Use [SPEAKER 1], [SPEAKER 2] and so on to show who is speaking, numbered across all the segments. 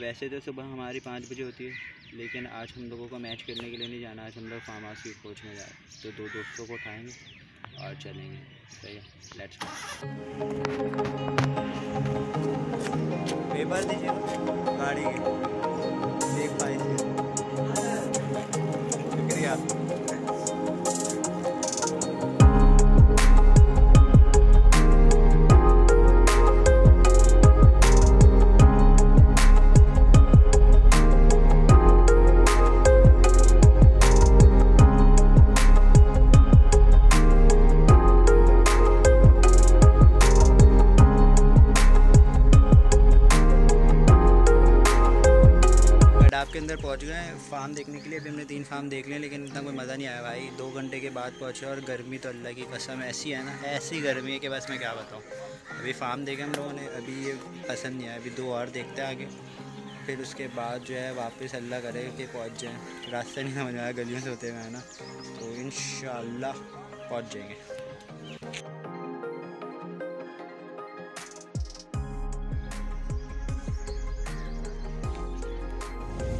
[SPEAKER 1] वैसे तो सुबह हमारी पाँच बजे होती है, लेकिन आज हम लोगों को मैच खेलने के लिए नहीं जाना आज हम लोग फार्म हाउस की कोच में जा रहे हैं। तो दो दोस्तों को उठाएँगे और चलेंगे। सही है। लेट्स पेपर दीजिए गाड़ी के। देख पाए शुक्रिया। अंदर पहुँच गए हैं फार्म देखने के लिए। अभी हमने तीन फार्म देख लिए, लेकिन इतना कोई मज़ा नहीं आया भाई। दो घंटे के बाद पहुँचे और गर्मी तो अल्लाह की कसम, ऐसी है ना, ऐसी गर्मी है कि बस मैं क्या बताऊँ। अभी फार्म देखे हम लोगों ने, अभी ये पसंद नहीं आया। अभी दो और देखते हैं आगे। फिर उसके बाद जो है वापस अल्लाह करे कि पहुँच जाएँ। रास्ता नहीं समझ में आया, गलियों से होते हुए है ना। तो इन पहुँच जाएँगे।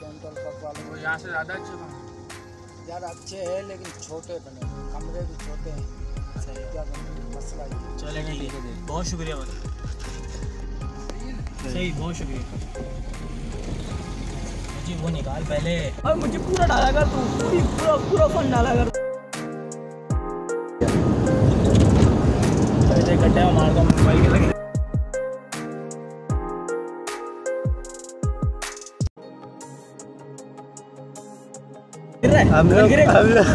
[SPEAKER 2] जब पेंटल वाले।
[SPEAKER 3] तो यहाँ से ज़्यादा अच्छे बने।
[SPEAKER 2] यार अच्छे हैं लेकिन छोटे बने। कमरे भी छोटे हैं। सही क्या बने मसला ये। है।
[SPEAKER 3] चलेगा ठीक है बहुत शुक्रिया भाई। सही। बहुत शुक्रिया। जी वो निकाल पहले।
[SPEAKER 4] और मुझे पूरा डाला कर तू। पूरी पूरा पूरा फन डाला कर।
[SPEAKER 3] गड्ढे में मार दो मोबाइल के लगे।
[SPEAKER 1] हम लोग हम लोग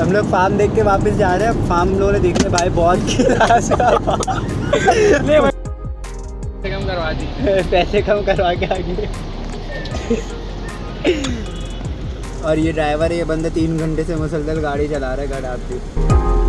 [SPEAKER 1] हम लोग फार्म देख के वापस जा रहे हैं। फार्म लोगों ने देखे भाई बहुत
[SPEAKER 4] पैसे
[SPEAKER 3] कम करवा दी।
[SPEAKER 1] पैसे कम करवा के आगे। और ये ड्राइवर है ये बंदा तीन घंटे से मुसलसल गाड़ी चला रहा है गडाप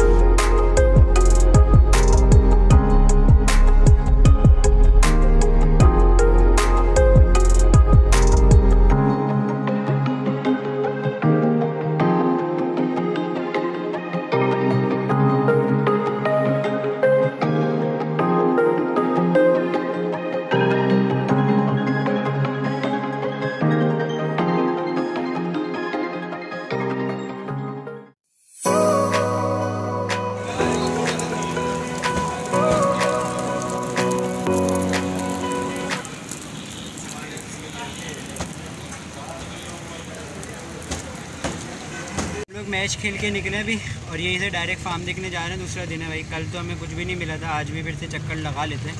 [SPEAKER 1] लोग मैच खेल के निकले अभी और यहीं से डायरेक्ट फार्म देखने जा रहे हैं, दूसरा दिन है भाई। कल तो हमें कुछ भी नहीं मिला था, आज भी फिर से चक्कर लगा लेते हैं।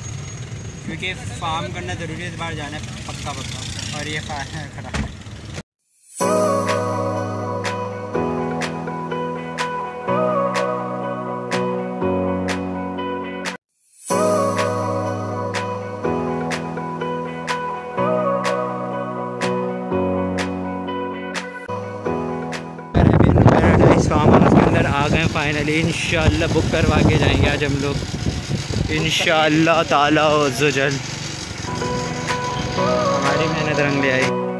[SPEAKER 1] क्योंकि फार्म करना ज़रूरी है, इस बार जाना है पक्का पक्का और ये खड़ा आ गए फाइनली इन बुक करवा के जाएँगे आज हम लोग। इन ताला जल हमारी मेहनत रंग ले आई।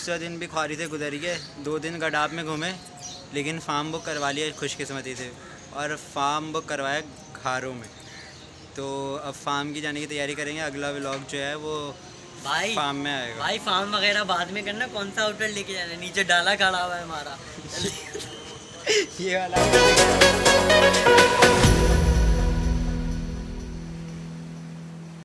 [SPEAKER 1] दूसरा दिन भी ख्वारी से गुजर गए दो दिन गडाब में घूमे लेकिन फार्म बुक करवा लिया खुशकिस्मती से और फार्म बुक करवाया घारों में। तो अब फार्म की जाने की तैयारी करेंगे अगला व्लॉग जो है वो
[SPEAKER 5] भाई
[SPEAKER 1] फार्म में आएगा।
[SPEAKER 5] भाई फार्म वगैरह बाद में करना कौन सा होटल लेके जाना है? नीचे डाला खड़ा हुआ है हमारा।
[SPEAKER 1] ये वाला।